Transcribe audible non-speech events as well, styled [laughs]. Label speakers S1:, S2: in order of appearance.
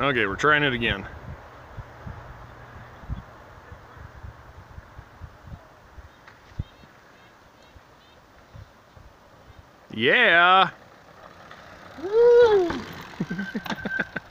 S1: Okay, we're trying it again. Yeah. Woo! [laughs]